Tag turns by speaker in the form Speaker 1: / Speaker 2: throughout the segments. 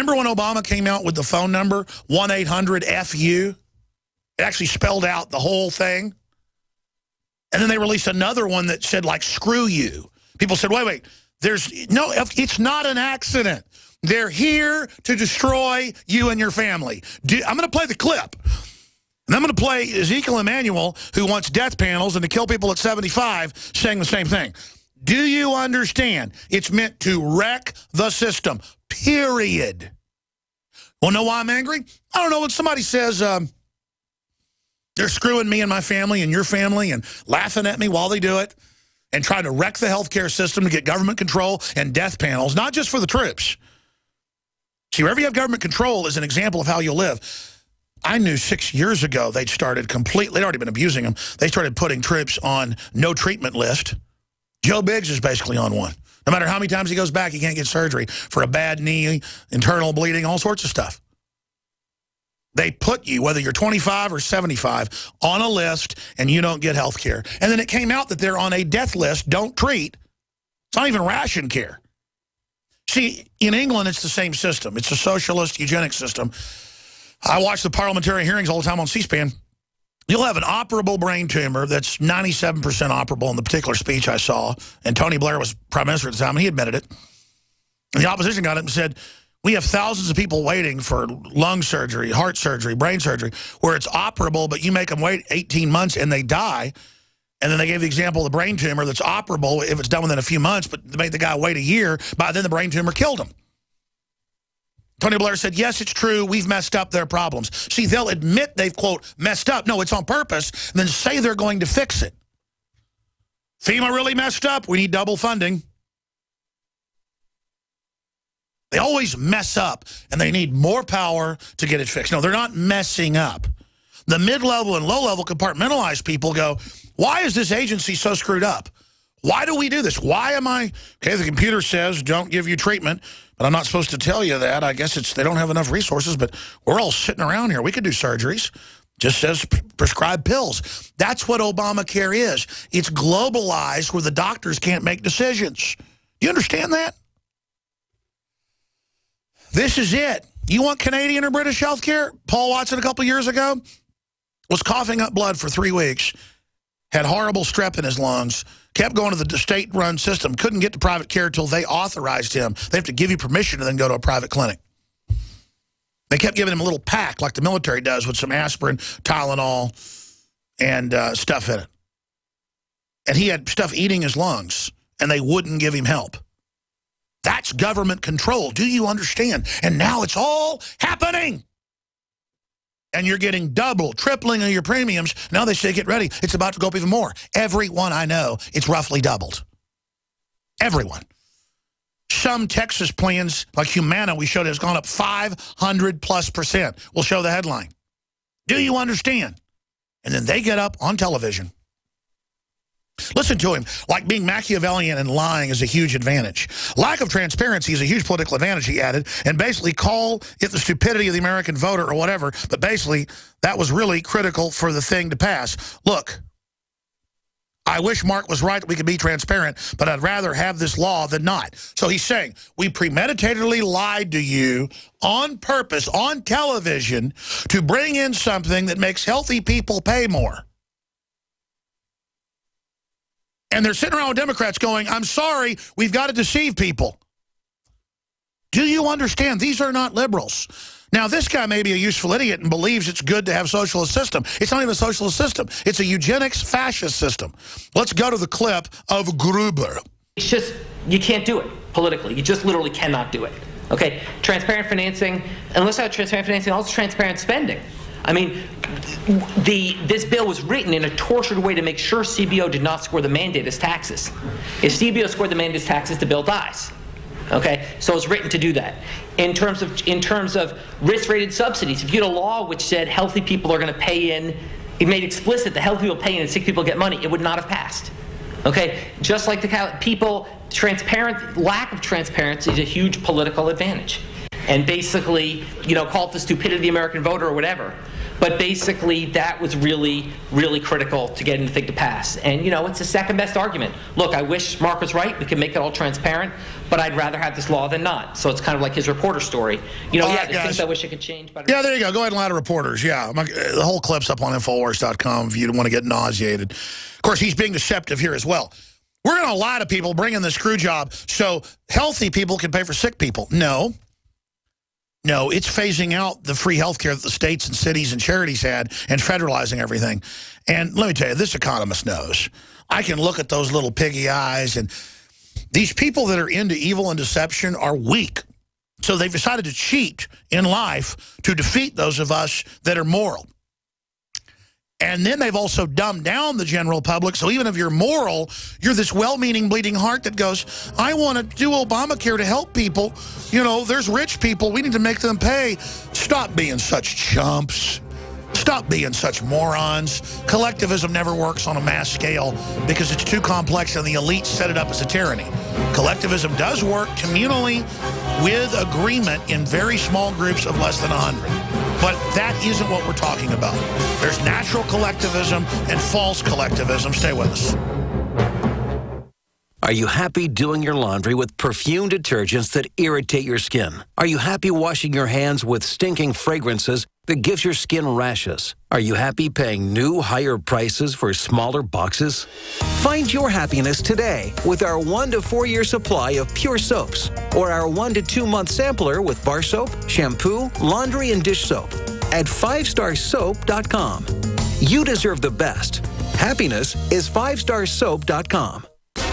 Speaker 1: Remember when Obama came out with the phone number, 1-800-FU? It actually spelled out the whole thing. And then they released another one that said, like, screw you. People said, wait, wait, there's no, it's not an accident. They're here to destroy you and your family. Do, I'm going to play the clip. And I'm going to play Ezekiel Emanuel, who wants death panels and to kill people at 75, saying the same thing. Do you understand? It's meant to wreck the system, period. Well, know why I'm angry? I don't know. When somebody says um, they're screwing me and my family and your family and laughing at me while they do it and trying to wreck the healthcare system to get government control and death panels, not just for the troops. See, wherever you have government control is an example of how you'll live. I knew six years ago they'd started completely, they'd already been abusing them. They started putting troops on no treatment list. Joe Biggs is basically on one. No matter how many times he goes back, he can't get surgery for a bad knee, internal bleeding, all sorts of stuff. They put you, whether you're 25 or 75, on a list and you don't get health care. And then it came out that they're on a death list, don't treat. It's not even ration care. See, in England, it's the same system. It's a socialist eugenic system. I watch the parliamentary hearings all the time on C-SPAN. You'll have an operable brain tumor that's 97% operable in the particular speech I saw. And Tony Blair was prime minister at the time, and he admitted it. And the opposition got it and said, we have thousands of people waiting for lung surgery, heart surgery, brain surgery, where it's operable, but you make them wait 18 months and they die. And then they gave the example of the brain tumor that's operable if it's done within a few months, but they made the guy wait a year. By then, the brain tumor killed him. Tony Blair said, yes, it's true. We've messed up their problems. See, they'll admit they've, quote, messed up. No, it's on purpose. And then say they're going to fix it. FEMA really messed up. We need double funding. They always mess up, and they need more power to get it fixed. No, they're not messing up. The mid-level and low-level compartmentalized people go, why is this agency so screwed up? Why do we do this? Why am I... Okay, the computer says don't give you treatment, but I'm not supposed to tell you that. I guess it's they don't have enough resources, but we're all sitting around here. We could do surgeries. Just says prescribe pills. That's what Obamacare is. It's globalized where the doctors can't make decisions. Do you understand that? This is it. You want Canadian or British health care? Paul Watson a couple years ago was coughing up blood for three weeks had horrible strep in his lungs, kept going to the state-run system, couldn't get to private care until they authorized him. They have to give you permission to then go to a private clinic. They kept giving him a little pack like the military does with some aspirin, Tylenol, and uh, stuff in it. And he had stuff eating his lungs, and they wouldn't give him help. That's government control. Do you understand? And now it's all happening and you're getting double, tripling of your premiums. Now they say, get ready. It's about to go up even more. Everyone I know, it's roughly doubled. Everyone. Some Texas plans, like Humana, we showed, has gone up 500 plus percent. We'll show the headline. Do you understand? And then they get up on television Listen to him. Like being Machiavellian and lying is a huge advantage. Lack of transparency is a huge political advantage, he added, and basically call it the stupidity of the American voter or whatever, but basically that was really critical for the thing to pass. Look, I wish Mark was right that we could be transparent, but I'd rather have this law than not. So he's saying, we premeditatedly lied to you on purpose, on television, to bring in something that makes healthy people pay more. And they're sitting around with Democrats going, I'm sorry, we've got to deceive people. Do you understand? These are not liberals. Now, this guy may be a useful idiot and believes it's good to have socialist system. It's not even a socialist system. It's a eugenics fascist system. Let's go to the clip of Gruber.
Speaker 2: It's just, you can't do it politically. You just literally cannot do it. Okay? Transparent financing, unless I have transparent financing, also transparent spending. I mean, the, this bill was written in a tortured way to make sure CBO did not score the mandate as taxes. If CBO scored the mandate as taxes, the bill dies. Okay, so it's written to do that. In terms of in terms of risk-rated subsidies, if you had a law which said healthy people are going to pay in, it made explicit that healthy people pay in and sick people get money, it would not have passed. Okay, just like the people, transparent lack of transparency is a huge political advantage, and basically, you know, call it the stupidity of the American voter or whatever. But basically, that was really, really critical to getting the thing to pass. And, you know, it's the second best argument. Look, I wish Mark was right. We can make it all transparent, but I'd rather have this law than not. So it's kind of like his reporter story. You know, yeah, there's things. I wish I could change. But
Speaker 1: Yeah, there you go. Go ahead and lie to reporters. Yeah, the whole clip's up on Infowars.com if you don't want to get nauseated. Of course, he's being deceptive here as well. We're going to lie to people bringing the screw job so healthy people can pay for sick people. No. No, it's phasing out the free health care that the states and cities and charities had and federalizing everything. And let me tell you, this economist knows. I can look at those little piggy eyes, and these people that are into evil and deception are weak. So they've decided to cheat in life to defeat those of us that are moral. And then they've also dumbed down the general public. So even if you're moral, you're this well-meaning bleeding heart that goes, I want to do Obamacare to help people. You know, there's rich people. We need to make them pay. Stop being such chumps. Stop being such morons. Collectivism never works on a mass scale because it's too complex and the elite set it up as a tyranny. Collectivism does work communally with agreement in very small groups of less than 100. But that isn't what we're talking about. There's natural collectivism and false collectivism. Stay with us.
Speaker 3: Are you happy doing your laundry with perfume detergents that irritate your skin? Are you happy washing your hands with stinking fragrances that gives your skin rashes? Are you happy paying new higher prices for smaller boxes? Find your happiness today with our 1 to 4 year supply of pure soaps or our 1 to 2 month sampler with bar soap, shampoo, laundry and dish soap at 5starsoap.com. You deserve the best. Happiness is 5starsoap.com.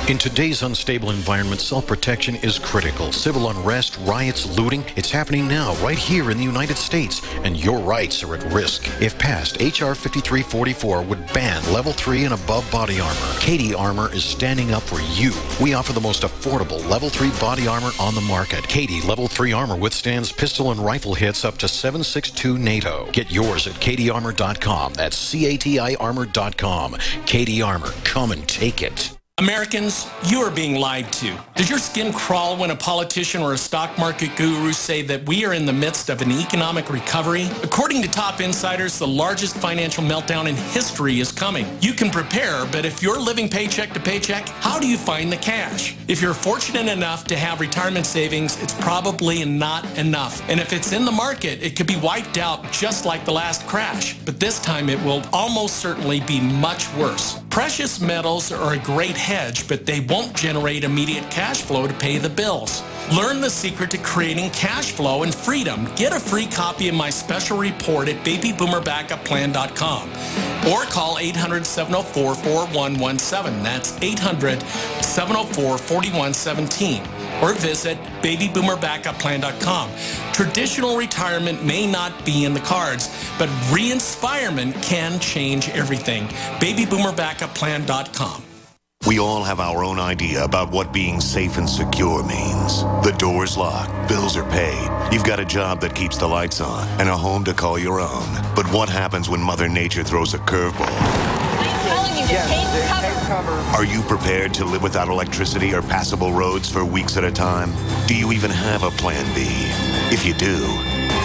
Speaker 4: In today's unstable environment, self-protection is critical. Civil unrest, riots, looting, it's happening now, right here in the United States, and your rights are at risk. If passed, H.R. 5344 would ban level 3 and above body armor. CATI Armor is standing up for you. We offer the most affordable level 3 body armor on the market. CATI level 3 armor withstands pistol and rifle hits up to 762 NATO. Get yours at catiarmor.com. That's C-A-T-I armor.com. CATI Armor, come and take it.
Speaker 5: Americans, you are being lied to. Does your skin crawl when a politician or a stock market guru say that we are in the midst of an economic recovery? According to top insiders, the largest financial meltdown in history is coming. You can prepare, but if you're living paycheck to paycheck, how do you find the cash? If you're fortunate enough to have retirement savings, it's probably not enough. And if it's in the market, it could be wiped out just like the last crash. But this time it will almost certainly be much worse. Precious metals are a great hedge, but they won't generate immediate cash flow to pay the bills. Learn the secret to creating cash flow and freedom. Get a free copy of my special report at babyboomerbackupplan.com or call 800 704 4117. That's 800 704 4117 or visit babyboomerbackupplan.com. Traditional retirement may not be in the cards, but re-inspirement can change everything. babyboomerbackupplan.com.
Speaker 6: We all have our own idea about what being safe and secure means. The door's locked, bills are paid, you've got a job that keeps the lights on, and a home to call your own. But what happens when Mother Nature throws a curveball?
Speaker 7: I'm telling you, just take cover.
Speaker 6: Are you prepared to live without electricity or passable roads for weeks at a time? Do you even have a plan B? If you do,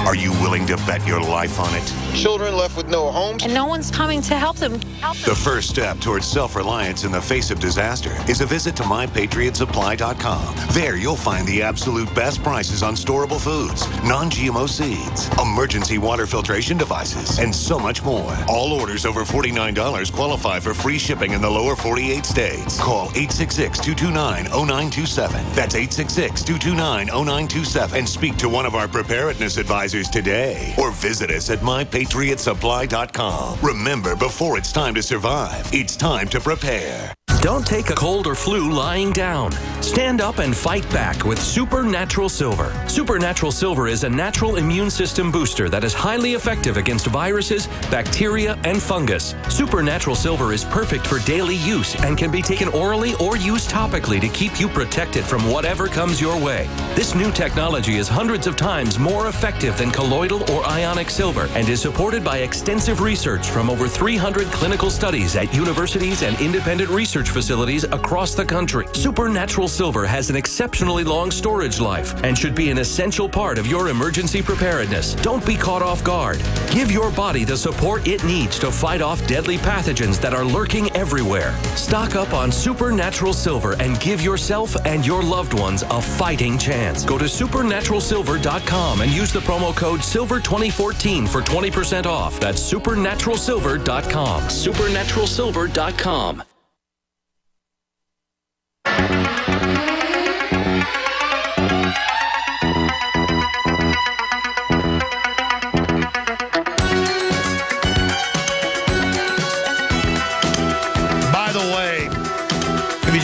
Speaker 6: are you willing to bet your life on it?
Speaker 8: Children left with no homes.
Speaker 7: And no one's coming to help them. Help them.
Speaker 6: The first step towards self-reliance in the face of disaster is a visit to mypatriotsupply.com. There you'll find the absolute best prices on storable foods, non-GMO seeds, emergency water filtration devices, and so much more. All orders over $49 qualify for free shipping in the lower 48 states. Call 866-229-0927. That's 866-229-0927 and speak to one of our preparedness advisors today or visit us at mypatriotsupply.com. Remember, before it's time to survive, it's time to prepare.
Speaker 9: Don't take a cold or flu lying down. Stand up and fight back with Supernatural Silver. Supernatural Silver is a natural immune system booster that is highly effective against viruses, bacteria, and fungus. Supernatural Silver is perfect for daily use and can be taken orally or used topically to keep you protected from whatever comes your way. This new technology is hundreds of times more effective than colloidal or ionic silver and is supported by extensive research from over 300 clinical studies at universities and independent research facilities across the country. Supernatural Silver has an exceptionally long storage life and should be an essential part of your emergency preparedness. Don't be caught off guard. Give your body the support it needs to fight off deadly pathogens that are lurking everywhere. Stock up on Supernatural Silver and give yourself and your loved ones a fighting chance. Go to supernaturalsilver.com and use the promo code SILVER2014 for 20% off. That's supernaturalsilver.com. Supernaturalsilver.com.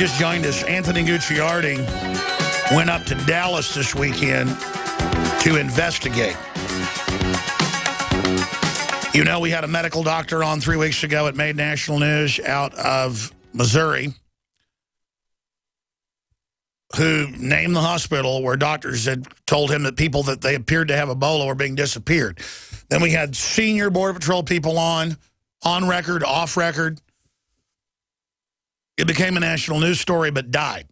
Speaker 1: just joined us, Anthony Gucciardi went up to Dallas this weekend to investigate. You know, we had a medical doctor on three weeks ago. It made national news out of Missouri who named the hospital where doctors had told him that people that they appeared to have Ebola were being disappeared. Then we had senior Border Patrol people on, on record, off record. It became a national news story, but died.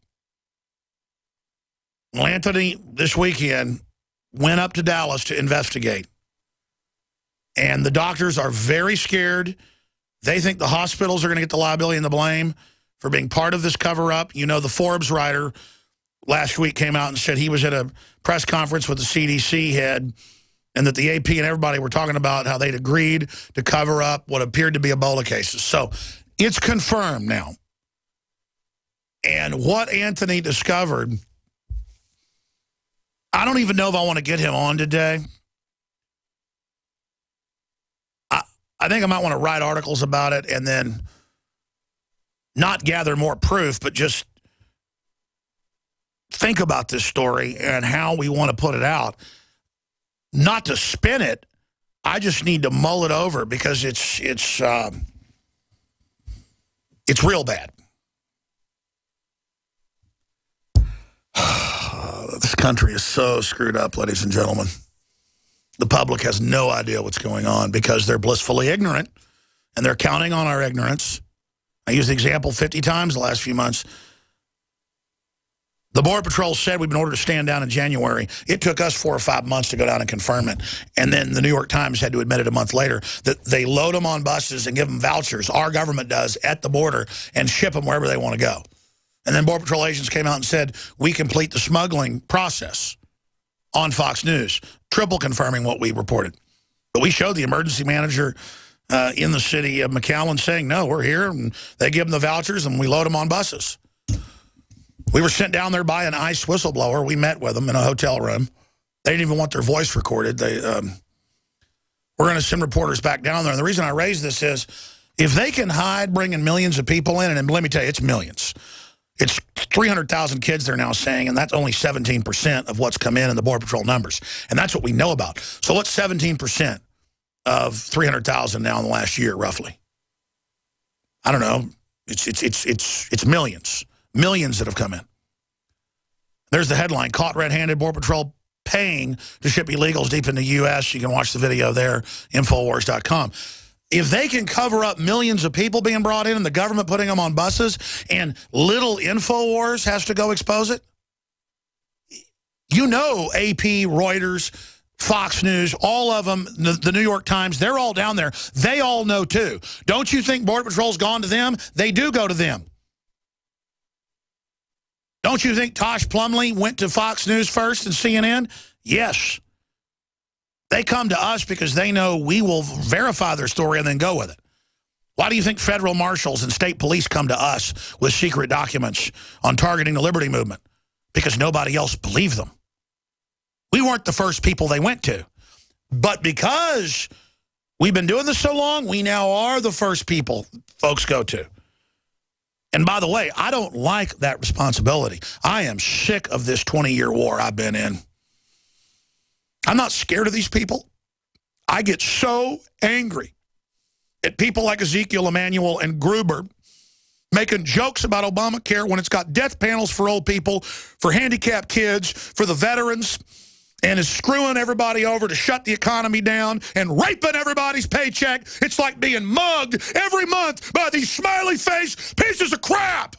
Speaker 1: Well, Anthony, this weekend, went up to Dallas to investigate. And the doctors are very scared. They think the hospitals are going to get the liability and the blame for being part of this cover-up. You know, the Forbes writer last week came out and said he was at a press conference with the CDC head and that the AP and everybody were talking about how they'd agreed to cover up what appeared to be Ebola cases. So it's confirmed now. And what Anthony discovered, I don't even know if I want to get him on today. I, I think I might want to write articles about it and then not gather more proof, but just think about this story and how we want to put it out. Not to spin it, I just need to mull it over because it's it's um, it's real bad. this country is so screwed up, ladies and gentlemen. The public has no idea what's going on because they're blissfully ignorant, and they're counting on our ignorance. I used the example 50 times the last few months. The Border Patrol said we've been ordered to stand down in January. It took us four or five months to go down and confirm it. And then the New York Times had to admit it a month later that they load them on buses and give them vouchers, our government does, at the border and ship them wherever they want to go. And then Border Patrol agents came out and said, we complete the smuggling process on Fox News, triple confirming what we reported. But we showed the emergency manager uh, in the city of McAllen saying, no, we're here. And they give them the vouchers and we load them on buses. We were sent down there by an ICE whistleblower. We met with them in a hotel room. They didn't even want their voice recorded. They, um, we're going to send reporters back down there. And the reason I raise this is if they can hide bringing millions of people in, and let me tell you, it's millions. It's 300,000 kids they're now saying, and that's only 17% of what's come in in the Border Patrol numbers. And that's what we know about. So what's 17% of 300,000 now in the last year, roughly? I don't know. It's, it's, it's, it's, it's millions. Millions that have come in. There's the headline, Caught Red-Handed Border Patrol Paying to Ship Illegals Deep in the U.S. You can watch the video there, Infowars.com. If they can cover up millions of people being brought in and the government putting them on buses and little Infowars has to go expose it, you know AP, Reuters, Fox News, all of them, the, the, New York Times, they're all down there. They all know, too. Don't you think Border Patrol's gone to them? They do go to them. Don't you think Tosh Plumlee went to Fox News first and CNN? Yes. They come to us because they know we will verify their story and then go with it. Why do you think federal marshals and state police come to us with secret documents on targeting the liberty movement? Because nobody else believed them. We weren't the first people they went to. But because we've been doing this so long, we now are the first people folks go to. And by the way, I don't like that responsibility. I am sick of this 20-year war I've been in. I'm not scared of these people. I get so angry at people like Ezekiel Emanuel and Gruber making jokes about Obamacare when it's got death panels for old people, for handicapped kids, for the veterans, and is screwing everybody over to shut the economy down and raping everybody's paycheck. It's like being mugged every month by these smiley face pieces of crap.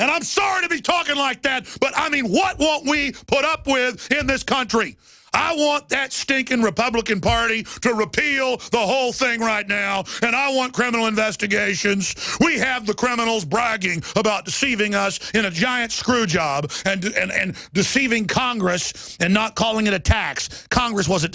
Speaker 1: And I'm sorry to be talking like that, but I mean, what won't we put up with in this country? I want that stinking Republican Party to repeal the whole thing right now, and I want criminal investigations. We have the criminals bragging about deceiving us in a giant screw job and, and, and deceiving Congress and not calling it a tax. Congress wasn't